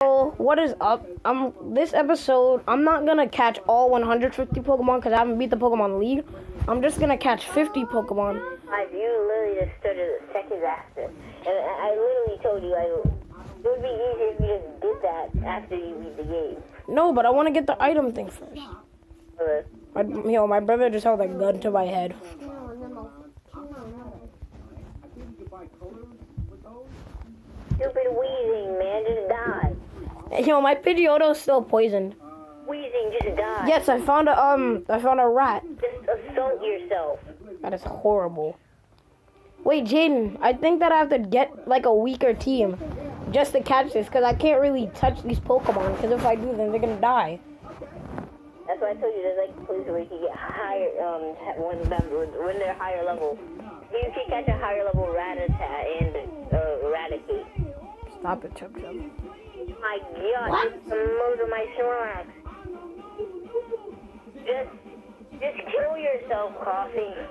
What is up? I'm this episode. I'm not gonna catch all 150 Pokemon because I haven't beat the Pokemon League. I'm just gonna catch 50 Pokemon. I, you literally just started seconds after, and I literally told you I it would be easier if you just did that after you beat the game. No, but I want to get the item thing first. Uh, My, you know, my brother just held a gun to my head. stupid Weezing, man, just die. Know, my Pidgeotto's still poisoned. Weezing, just die. Yes, I found a um, I found a rat. Just assault yourself. That is horrible. Wait, Jaden, I think that I have to get like a weaker team just to catch this because I can't really touch these Pokemon because if I do, then they're gonna die. That's why I told you there's like places where you can get higher, um, when them when they're higher level. You can catch a higher level Rattata and uh, a Raticate. Stop it, Chub Chub. My God, just the most of my Snorlax. Just, just kill yourself, Koffing.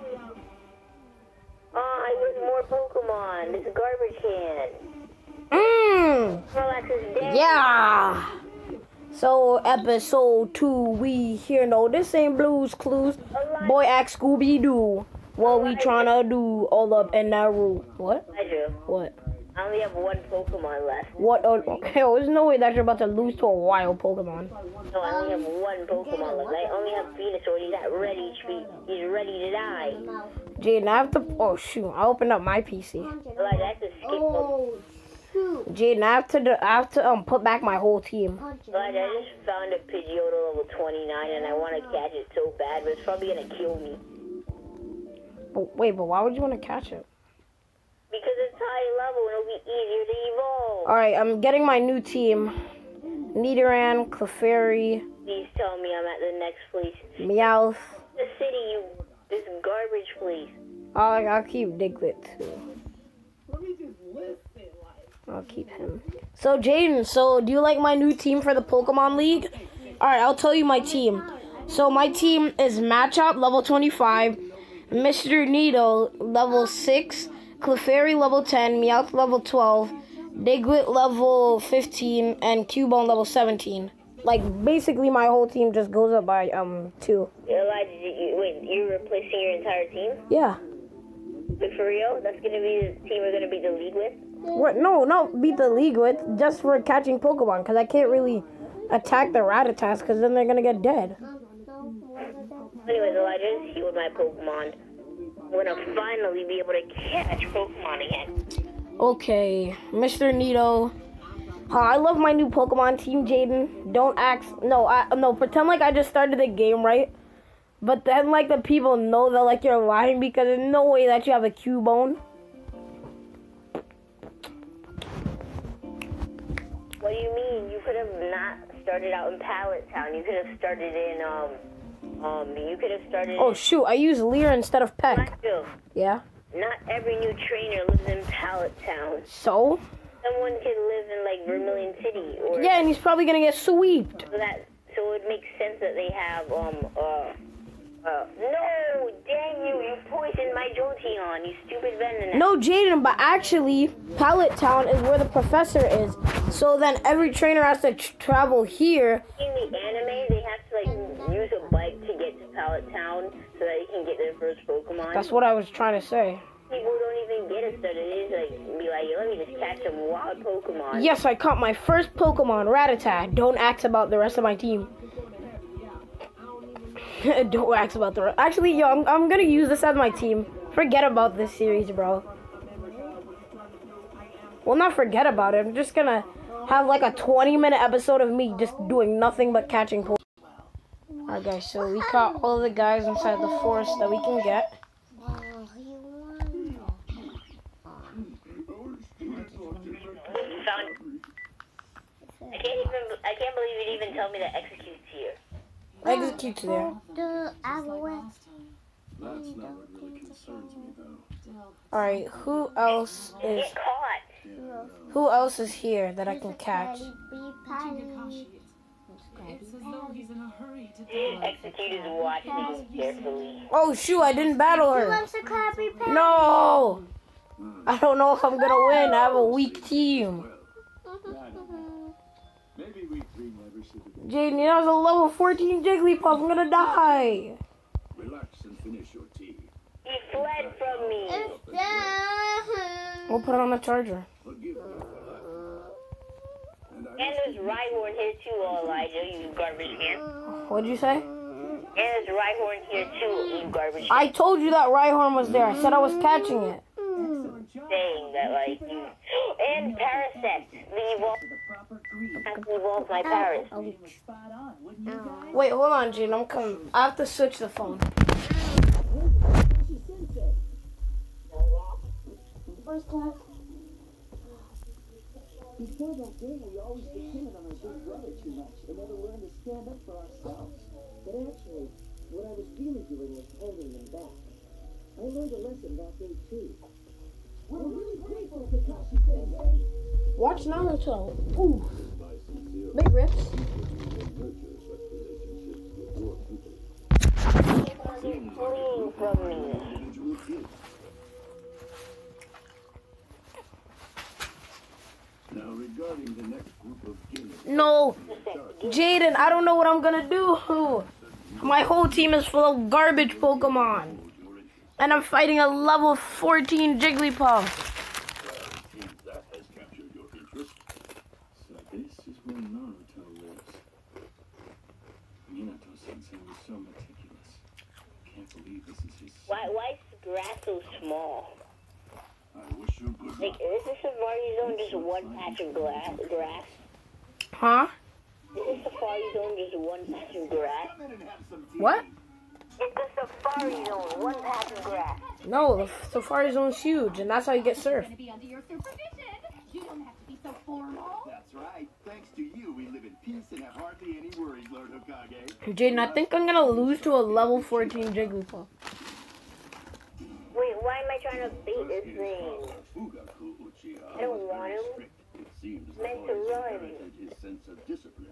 Oh, I need more Pokemon. This garbage can. Mmm. Snorlax is dead. Yeah. So episode two, we here. No, this ain't Blues Clues. Boy, ask Scooby Doo. What we tryna do all up in that room? What? What? I only have one Pokemon left. What? Oh, okay, there's no way that you're about to lose to a wild Pokemon. No, I only have one Pokemon left. I only have Venusaur. He's at ready to. He's ready to die. Jaden, I have to. Oh shoot! I opened up my PC. Like I have to skip. Oh. Jaden, I have to. I have to um put back my whole team. Like I just found a Pidgeotto level 29 and I want to catch it so bad, but it's probably gonna kill me But wait, but why would you want to catch it? Because it's high level and it'll be easier to evolve. All right, I'm getting my new team. Nidoran, Clefairy, Please tell me I'm at the next place. Meowth. The city, you. This garbage place. I'll, I'll keep Diglett too. I'll keep him. So Jaden, so do you like my new team for the Pokemon League? All right, I'll tell you my team. So my team is Machop level 25, Mr. Needle level 6, Clefairy level 10, Meowth level 12, Diglett level 15, and Cubone level 17. Like basically my whole team just goes up by um two. Elijah, you, wait, you're replacing your entire team? Yeah. Wait, for real? That's gonna be the team we're gonna beat the league with? What? No, no, beat the league with just for catching Pokemon because I can't really attack the Rattatas because then they're gonna get dead. Anyways, Elijah, just healed my Pokemon. Gonna finally be able to catch Pokemon again. Okay, Mr. Nito. Uh, I love my new Pokemon team, Jaden. Don't act. No, I no pretend like I just started the game, right? But then like the people know that like you're lying because there's no way that you have a Cubone. What do you mean? You could have not started out in Pallet Town. You could have started in um um. You could have started. Oh shoot, I use Leer instead of Peck. Yeah. Not every new trainer lives in Pallet Town. So? Someone could live in like Vermilion City or Yeah, and he's probably gonna get sweeped. so that so it makes sense that they have um uh uh no dang you you poisoned my Jolteon you stupid Venonat. No, Jaden, but actually, Pallet Town is where the professor is. So then every trainer has to tr- travel here. In the anime, Town so that they can get their first Pokemon. That's what I was trying to say. People don't even get it started. They just like be like, let me just catch some wild Pokemon. Yes, I caught my first Pokemon, Rattata. Don't ask about the rest of my team. Don't ask about the rest. Actually, yo, I'm, I'm gonna use this as my team. Forget about this series, bro. Well, not forget about it. I'm just gonna have like a 20 minute episode of me just doing nothing but catching Pokemon. Alright, guys, so we caught all the guys inside the forest that we can get. I can't even. I can't believe it even tell me to Exeggcute here. Exeggcute there. The Alouettes. Alright, who else is caught. who else is here that I can catch? Exeggcute is watching carefully. Oh shoot, I didn't battle Who her. wants a Krabby Patty? No! I don't know if I'm gonna win. I have a weak team. Jaden, that was a level 14 Jigglypuff. I'm gonna die. Relax and finish your tea. He fled from me. We'll put it on the charger. Forgive me for that. And I And there's Rhyhorn here too, Elijah, you garbage can. What'd you say? And there's Rhyhorn here too, you garbage I told you that Rhyhorn was there. I said I was catching it. saying that like you and Parasect, the evolve has to evolve my Paras. Wait, hold on, Jaden. I'm coming. I have to switch the phone. First class. Before that day, we always depended on our big brother too much and never learned to stand up for ourselves. But actually, what I was really doing was holding them back. I learned a lesson that day too. We're really grateful to Kakashi Sensei. Watch Naruto. Ooh, big rips. nurture such relationships with your people. He's fleeing from me. Individual regarding the next group of gamers, No, Jaden, I don't know what I'm gonna do. My whole team is full of garbage Pokemon. And I'm fighting a level 14 Jigglypuff. Seems that has captured your interest. So this is where Naruto lives. Minato Sensei was so meticulous. Can't believe this is his. Why why is the grass so small? I wish you good Like is this Safari Zone just one patch of glass grass? Huh? Is this Safari Zone just one patch of grass? What? It's the Safari Zone, one patch of grass. No, the Safari Zone's huge, and that's how you get surf. to be under your supervision. You don't have to be so formal. That's right. Thanks to you, we live in peace and have hardly any worries, Lord Hokage. Jaden, I think I'm gonna lose to a level 14 Jigglypuff. Wait, why am I trying to beat this thing? Fugaku Uchiha I was very strict. It seems the Meant boy to inherited his sense of discipline.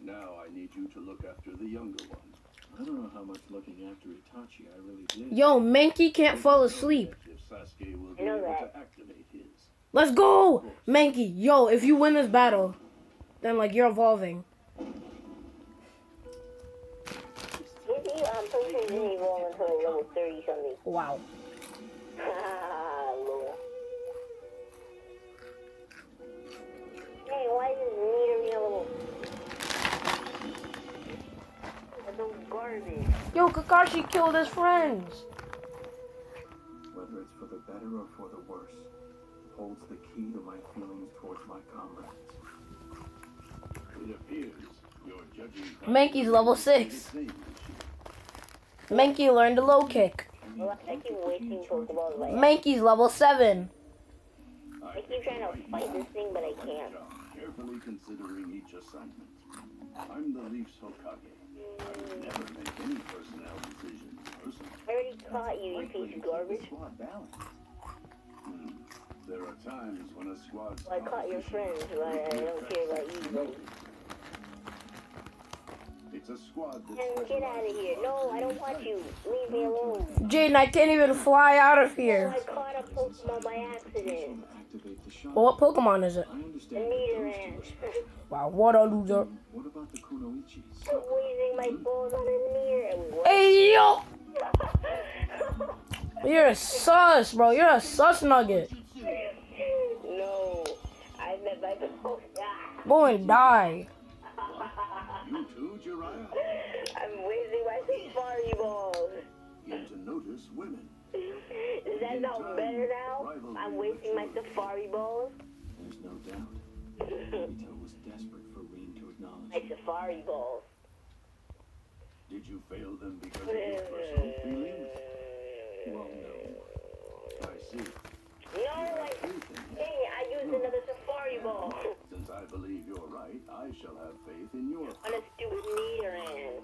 Now I need you to look after the younger one. I don't know how much looking after Itachi I really did. Yo, Mankey can't fall asleep. Sasuke will be able to activate his. Let's go! Mankey, yo, if you win this battle, then like you're evolving. Is Hey, why is this meter level? That's so garbage. Yo, Kakashi killed his friends. Whether it's for the better or for the worse, holds the key to my feelings towards my comrades. It appears you're judging. by Mankey's level 6. same Mankey learned a low kick. Well, I keep wasting Pokeballs like Mankey's level 7. I keep trying to fight this thing, but I can't. Job, carefully considering each assignment. I'm the Leaf's Hokage. I never make any personnel decisions personally. I already caught you, you piece of garbage. Squad balance. Hmm. There are times when a squad's Well, I caught your friends, but I don't care about you, buddy. It's a squad that And get out of here. No, I don't want you. Leave me alone. Jaden, I can't even fly out of here. I caught a Pokemon by accident. Activate the shot. Well, what Pokemon is it? I A Wow, what a loser. What about the Kunoichis? Quit wasting my balls on a Nidoran. Hey, yo! You're a sus, bro. You're a sus nugget. no, I meant my balls. Go and die. you too, Jiraiya, I'm wasting my safari balls. begin to notice women. Does that sound better now? I'm wasting my safari balls. There's no doubt. Ito was desperate for Rin to acknowledge. My safari balls. Did you fail them because of your personal feelings? Well, no. I see. No, I, dang it, I used another safari ball Since I believe you're right, I shall have faith in your on a stupid Nidoran.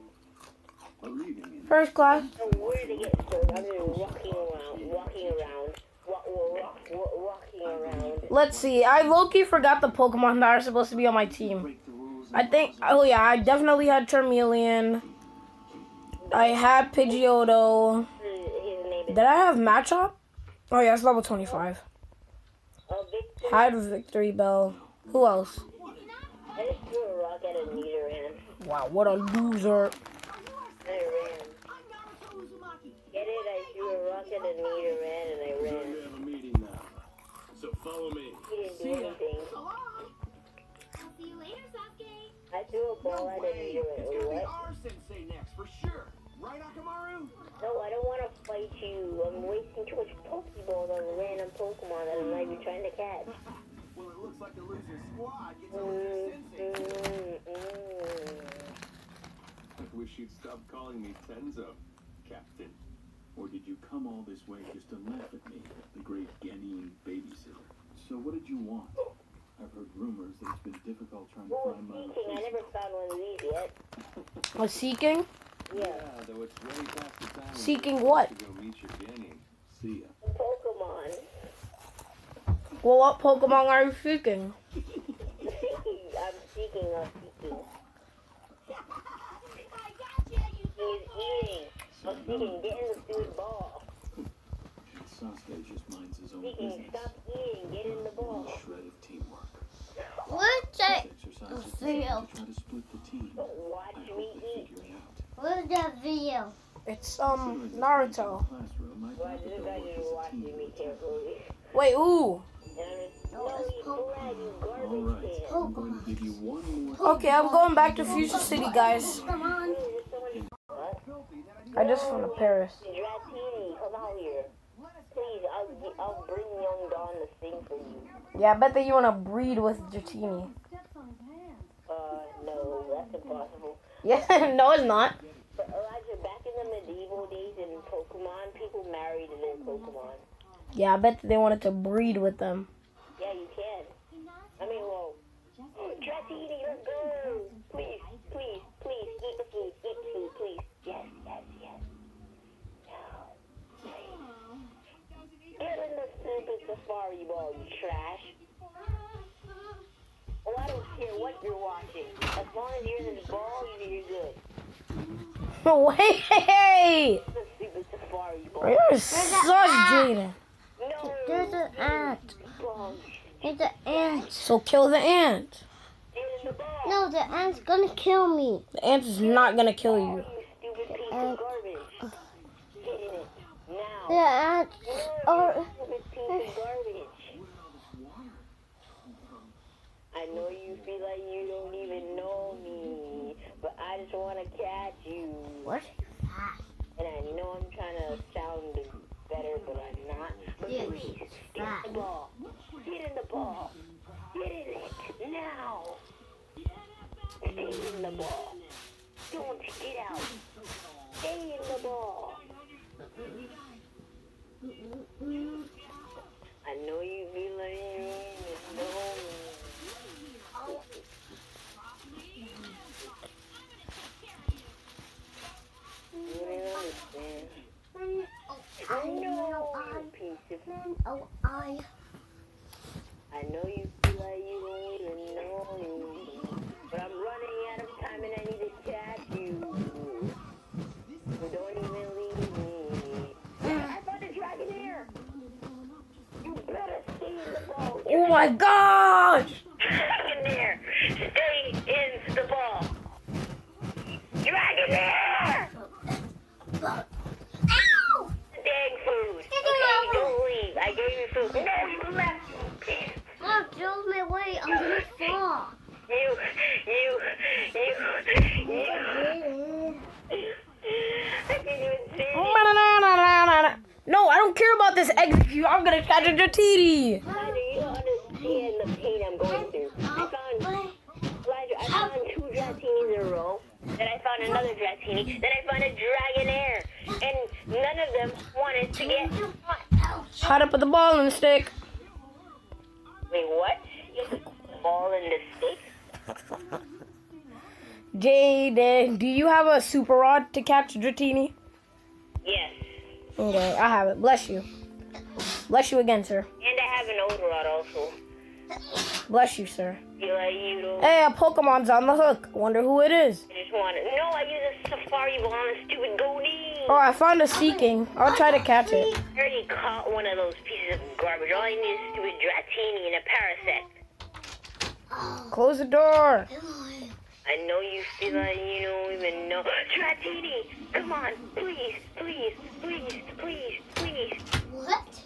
believing in First class. So where to get started? I'm just walking around, walking around, wa- wa- wa- wa- walking around. Let's see. I low-key forgot the Pokemon that are supposed to be on my team. I think. Oh yeah, I definitely had Charmeleon. I had Pidgeotto. Did I have Machop? Oh yeah, it's level 25. uh, Victor. Had Victreebel. Who else? Wow, what a loser. I ran. Get it? I threw a a Nidoran and I We ran. have a meeting now. So follow me. He didn't do anything. I'll see you later, Sasuke. I threw a ball at a It's gonna be our sensei next, for sure. Right, Akamaru? No, I don't want to fight you. I'm wasting too much Pokeballs on random Pokemon that I'm not even trying to catch. Well, it looks like the losing squad gets over their Mm, sensei. mm, mm. I wish you'd stop calling me Tenzo, Captain. Or did you come all this way just to laugh at me, the great Genin babysitter? So what did you want? I've heard rumors that it's been difficult trying to Oh, find my speaking, I never found one of these yet. Was seeking? Yeah, Yeah, though it's way past the time. Seeking what? To go meet your Genin. See ya. Pokemon. Well, what Pokemon are you seeking? Seeking, I'm seeking, I'm seeking. I got you, you He's eating. I'm seeking, get in the stupid ball. Sasuke just minds his own Seeking, business. Stop eating, the ball. Shred of teamwork. What's that? video. to split the team. Watch me eat. figure it out. What's that video? It's um Naruto. Classroom, I Why doubt did that you they'll guys work even as a watching team me with carefully? Wait, ooh. And I'm no, you glad you All garbage right, can. I'm going to give you one more. Okay, I'm going back to Fuchsia City, guys. Come on. What? I just found a Paras. Dratini, come out here. Please, I'll, gi- I'll bring young Dawn to sing for you. Yeah, I bet that you want to breed with Dratini. Uh, no, that's impossible. Yeah, no, it's not. But Elijah, back in the medieval days in Pokemon, people married their Pokemon. Yeah, I bet they wanted to breed with them. Yeah, you can. I mean, well, Dratini, safari ball, you trash. Well, I don't care what you're watching. As long as you're in this ball, you're good. Wait! The stupid safari. You're such Jaden. No. There's an ant. Ball. There's an ant. So kill the ant. Get in the ball. No, the ant's gonna kill me. The ant is not gonna kill You you. stupid piece Uh, garbage. Get in it. Now. The ant. No, You stupid piece of garbage. I know you feel like you don't even know me, but I just want to catch you. What? And I know I'm trying to sound better, but I'm not. But Yes. please, get in the ball. Get in the ball. Get in it now. Stay in the ball. Don't get out. Stay in the ball. I know you feel like you don't know me. You don't understand. I know you piece of Oh, I. I know you feel like you don't even know me, but I'm running out of time and I need to catch you. So don't even leave me. I found a Dragonair! You better the ball. Oh my gosh! Dragonair! Stay in the ball! Dragonair! Ow! Dang food! Okay, don't leave. I gave you food. No, you left! Oh, throw me away. I'm gonna fall. You, you, you, you. I can't even see. No, I don't care about this Exeggcute. I'm gonna catch a Dratini. Elijah, you don't understand the pain I'm going through. I found, Elijah, I found two Dratinis in a row. Then I found another Dratini. Then I found a Dragonair. And none of them wanted to get caught. How to put the ball in the stick. Wait, what? You put the ball in the stick? Jaden, do you have a super rod to catch Dratini? Yes. Okay, I have it. Bless you. Bless you again, sir. And I have an old rod also. Bless you, sir. Feel like you don't. Hey, a Pokemon's on the hook. Wonder who it is. I just want to. No, I use a safari ball on a stupid goatee. Oh, I found a Seaking. I'll try to catch it. I already caught one of those pieces of garbage. All I need is stupid Dratini and a Parasect. Close the door. I know you feel like you don't even know. Dratini, come on, please, please, please, please, please. What?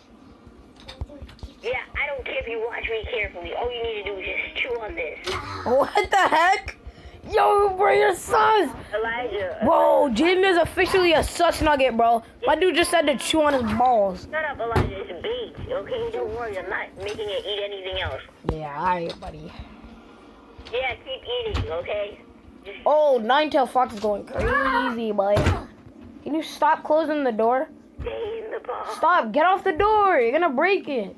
Yeah, I don't care if you watch me carefully. All you need to do is just chew on this. What the heck? Yo, bro, you're sus. Elijah, Bro, Jaden is officially a sus nugget, bro. My dude just said to chew on his balls. shut up, Elijah. It's bait, okay? Don't worry, I'm not making it eat anything else. Yeah, alright, buddy. Yeah, keep eating, okay? Oh, Ninetail Fox is going crazy, ah! boy. Can you stop closing the door? stay in the ball. Stop, get off the door. You're gonna break it.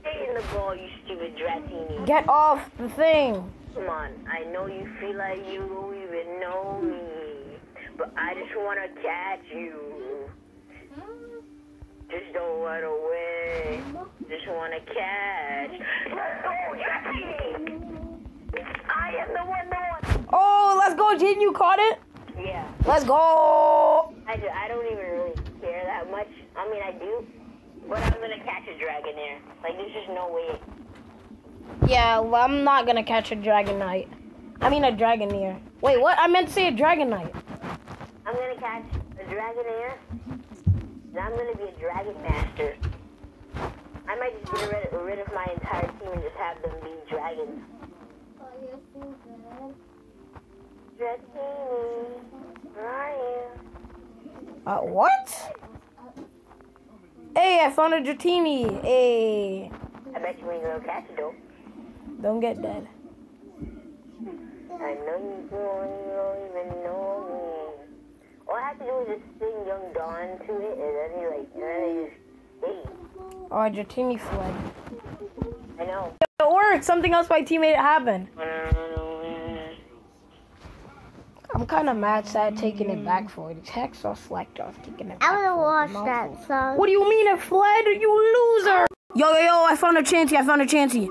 Stay in the ball, you stupid Dratini. Get off the thing. Come on, I know you feel like you don't even know me, but I just want to catch you. Just don't run away. Just want to catch. Let's go, Jackie! I am the one that. Oh, let's go, Jaden. You caught it? Yeah, Let's go. I, do, I don't even really care that much. I mean, I do, but I'm gonna catch a Dragonair. Like, there's just no way. Yeah, well, I'm not gonna catch a Dragon Knight. I mean a Dragoneer. Wait, what? I meant to say a Dragon Knight. I'm gonna catch a dragonair, and I'm gonna be a dragon master. I might just get rid, rid of my entire team and just have them be dragons. Oh, you're so bad. Dratini, where are you? Uh, what? Hey, I found a Dratini. Hey, I bet you ain't gonna catch it though. don't get dead. I know you don't, you even know me. All I have to do is just sing Young Dawn to it, and then you like, and then it just, hey, Oh, Dratini fled. I know. It. Something else my teammate happened. I'm kind of mad, sad taking it back for it. Heck, so slacked off taking it back. I wanna watch that song. What do you mean it fled? You loser! Yo, yo, yo, I found a Chansey. I found a Chansey.